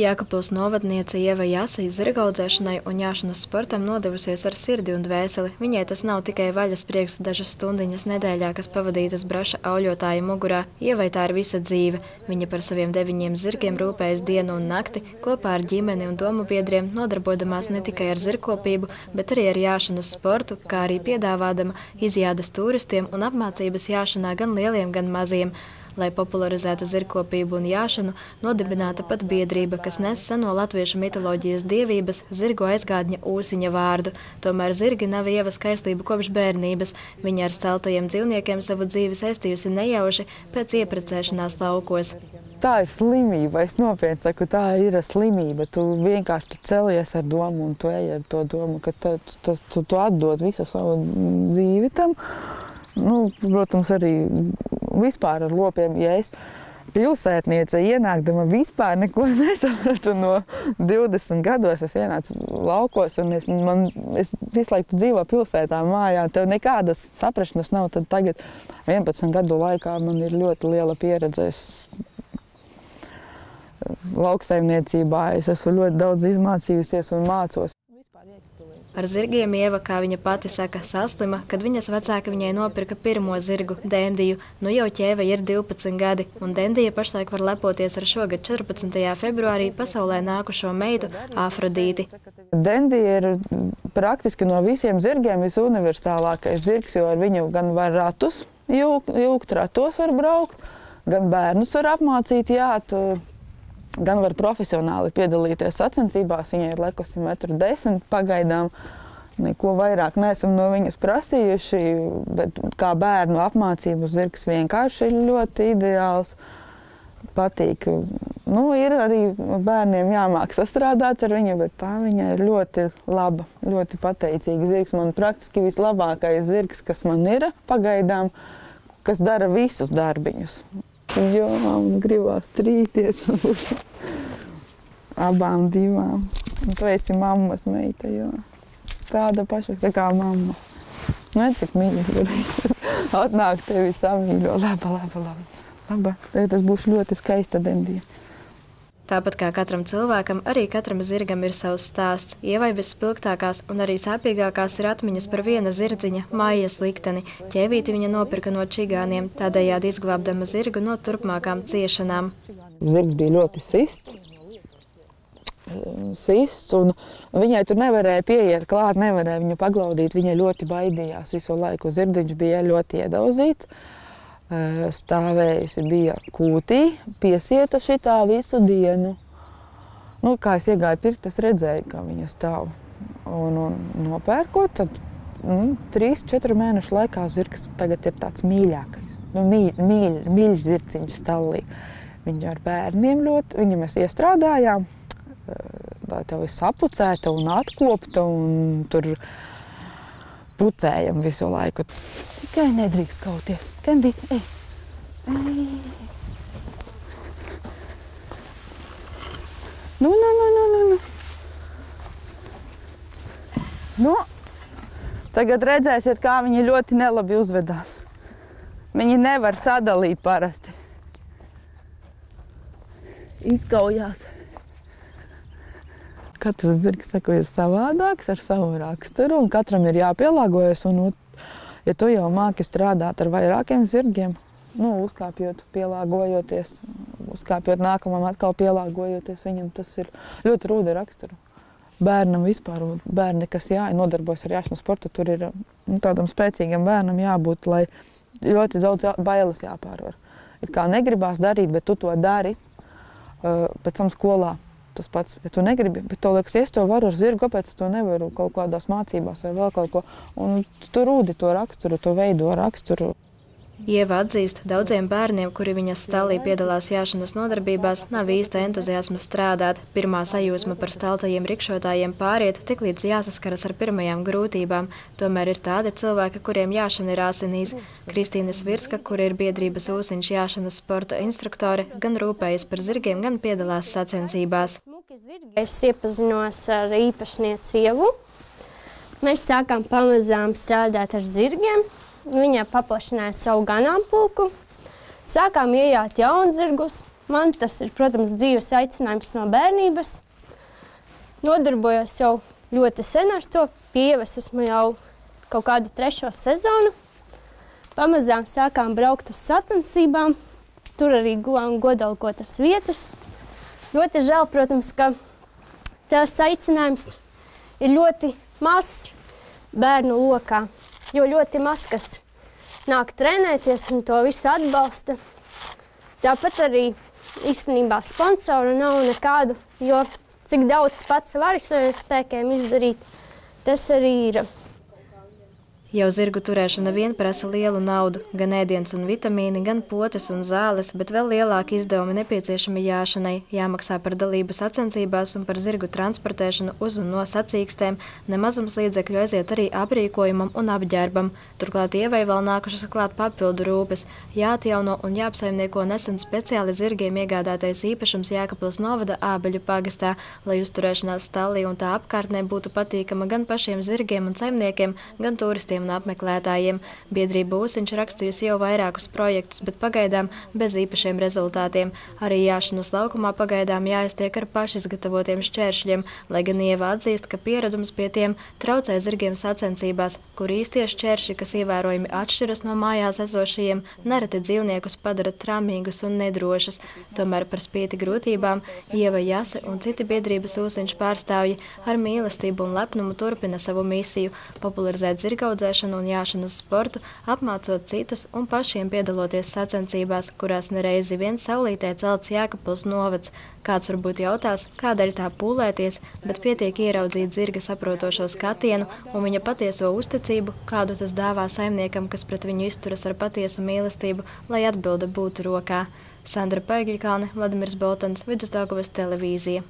Jākapils novadniece Ieva Jāsī zirgaudzēšanai un jāšanas sportam nodevusies ar sirdi un dvēseli. Viņai tas nav tikai vaļas prieks dažas stundiņas nedēļā, kas pavadītas braša auļotāja mugurā. Ievai tā ir visa dzīve. Viņa par saviem deviņiem zirgiem rūpējas dienu un nakti, kopā ar ģimeni un domu biedriem, nodarbodamās ne tikai ar zirgkopību, bet arī ar jāšanas sportu, kā arī piedāvādama izjādas turistiem un apmācības jāšanā gan lieliem, gan maziem. Lai popularizētu zirgkopību un jāšanu, nodibināta pat biedrība, kas nes seno latviešu mitoloģijas dievības zirgu aizgādņa ūsiņa vārdu. Tomēr zirgi nav ieva skaistība kopš bērnības. Viņa ar staltajiem dzīvniekiem savu dzīvi saistījusi nejauši pēc ieprecēšanās laukos. Tā ir slimība. Es nopietni saku, tā ir slimība. Tu vienkārši tu celies ar domu, un tu ej ar to domu, ka tu, tas, tu, tu atdod visu savu dzīvi tam. Nu, protams, arī vispār ar lopiem, ja es pilsētniece ienākdama vispār neko nesapratu no 20 gados. Es ienācu laukos un es, man, es visu laiku dzīvoju pilsētā mājā. Tev nekādas saprašanas nav. Tad tagad 11 gadu laikā man ir ļoti liela pieredze. Es lauksaimniecībā es esmu ļoti daudz izmācījusies un mācos. Ar zirgiem Ieva, kā viņa pati saka, saslima, kad viņas vecāka viņai nopirka pirmo zirgu, Dendiju. Nu jau ķēve ir 12 gadi, un Dendija pašlaik var lepoties ar šogad 14. februārī pasaulē nākušo meitu Afrodīti. Dendija ir praktiski no visiem zirgiem visuniversālākais zirgs, jo ar viņu gan var ratus jūgt, jūgt ratos var braukt, gan bērnus var apmācīt jāt, gan var profesionāli piedalīties sacensībās. Viņai ir lekusi metru desmit pagaidām. Neko vairāk neesam no viņas prasījuši, bet kā bērnu apmācību zirgs vienkārši ir ļoti ideāls. Patīk. Nu, ir arī bērniem jāmāk sastrādāt ar viņu, bet tā viņa ir ļoti laba, ļoti pateicīga zirgs. Man praktiski vislabākais zirgs, kas man ir pagaidām, kas dara visus darbiņus. Jo man gribās strīties abām divām. Un tu esi mammas meita, jo tāda paša tā kā mamma. Nu, cik mīļi tur atnāk tevi samīļo. Laba, laba, laba. Laba, tas būs ļoti skaista dendija. Tāpat kā katram cilvēkam, arī katram zirgam ir savs stāsts. Ievai vispilgtākās un arī sāpīgākās ir atmiņas par viena zirdziņa, mājas likteni. Ķēvīti viņa nopirka no čigāniem, tādējādi izglābdama zirgu no turpmākām ciešanām. Zirgs bija ļoti sists. Sists, un viņai tur nevarēja pieiet klāt, nevarēja viņu paglaudīt. Viņa ļoti baidījās visu laiku. Zirdziņš bija ļoti iedauzīts stāvējusi bija kūtī, piesieta šitā visu dienu. Nu, kā es iegāju pirkt, es redzēju, ka viņa stāv. Un, un nopērkot, tad nu, 3-4 mēnešu laikā zirgs tagad ir tāds mīļākais. Nu, mīļ, mīļ, mīļš zirciņš stalī. Viņa ar bērniem ļoti, viņu mēs iestrādājām. Tā tev ir sapucēta un atkopta un tur pucējam visu laiku. Tikai nedrīkst kauties. Kandi, ej, ej. Nu, nu, nu, nu, nu, nu. Nu, tagad redzēsiet, kā viņi ļoti nelabi uzvedās. Viņi nevar sadalīt parasti. Izkaujās. Katrs zirgs saku, ir savādāks ar savu raksturu, un katram ir jāpielāgojas. Un, ja tu jau māki strādāt ar vairākiem zirgiem, nu, uzkāpjot, pielāgojoties, uzkāpjot nākamam, atkal pielāgojoties viņam, tas ir ļoti rūda rakstura. Bērnam vispār, bērni, kas jā, nodarbojas ar jāšanas sportu, tur ir nu, tādam spēcīgam bērnam jābūt, lai ļoti daudz bailes jāpārvar. Ir kā negribās darīt, bet tu to dari uh, pēc tam skolā tas pats. Ja tu negribi, bet tev liekas, ja es to varu ar zirgu, kāpēc es to nevaru kaut kādās mācībās vai vēl kaut ko. Un tu rūdi to raksturu, to veido raksturu. Ieva atzīst, daudziem bērniem, kuri viņas stālī piedalās jāšanas nodarbībās, nav īsta entuziasma strādāt. Pirmā sajūsma par staltajiem rikšotājiem pāriet, tik līdz jāsaskaras ar pirmajām grūtībām. Tomēr ir tādi cilvēki, kuriem jāšana ir asinīs. Kristīna Svirska, kur ir biedrības ūsiņš jāšanas sporta instruktore, gan rūpējas par zirgiem, gan piedalās sacensībās. Es iepazinos ar īpašnieci Ievu. Mēs sākām pamazām strādāt ar zirgiem. Viņa paplašināja savu ganāmpulku. Sākām iejāt jaunu zirgus, Man tas ir, protams, dzīves aicinājums no bērnības. Nodarbojos jau ļoti sen ar to. Pievas esmu jau kaut kādu trešo sezonu. Pamazām sākām braukt uz sacensībām. Tur arī guvām godalgotas vietas. Ļoti žēl, protams, ka tas aicinājums ir ļoti mazs bērnu lokā, jo ļoti maz kas nāk trenēties un to visu atbalsta. Tāpat arī īstenībā sponsoru nav nekādu, jo cik daudz pats var ar saviem spēkiem izdarīt, tas arī ir Jau zirgu turēšana vien prasa lielu naudu, gan ēdiens un vitamīni, gan potes un zāles, bet vēl lielāki izdevumi nepieciešami jāšanai, jāmaksā par dalību sacensībās un par zirgu transportēšanu uz un no sacīkstēm, nemazums līdzekļu aiziet arī aprīkojumam un apģērbam. Turklāt ievai vēl nākušas klāt papildu rūpes, jāatjauno un jāapsaimnieko nesen speciāli zirgiem iegādātais īpašums Jēkabils novada ābeļu pagastā, lai uzturēšanās stallī un tā apkārtnē būtu patīkama gan pašiem zirgiem un saimniekiem, gan turistiem turistiem un apmeklētājiem. Biedrība Būsiņš rakstījusi jau vairākus projektus, bet pagaidām bez īpašiem rezultātiem. Arī jāšanas laukumā pagaidām jāiztiek ar pašizgatavotiem šķēršļiem, lai gan Ieva atzīst, ka pieredums pie tiem traucē zirgiem sacensībās, kur īstie šķēršļi, kas ievērojami atšķiras no mājās esošajiem, nereti dzīvniekus padara tramīgus un nedrošus. Tomēr par spīti grūtībām Ieva Jase un citi biedrības Ūsiņš pārstāvji ar mīlestību un lepnumu turpina savu misiju – popularizēt zirgaudzē slēpēšanu un jāšanas sportu, apmācot citus un pašiem piedaloties sacensībās, kurās nereizi vien saulītē celts Jēkabpils novads. Kāds varbūt jautās, kādēļ tā pūlēties, bet pietiek ieraudzīt zirga saprotošo skatienu un viņa patieso uzticību, kādu tas dāvā saimniekam, kas pret viņu izturas ar patiesu mīlestību, lai atbilde būtu rokā. Sandra Paigļikāne, Vladimirs Boltans, Vidusdaugavas televīzija.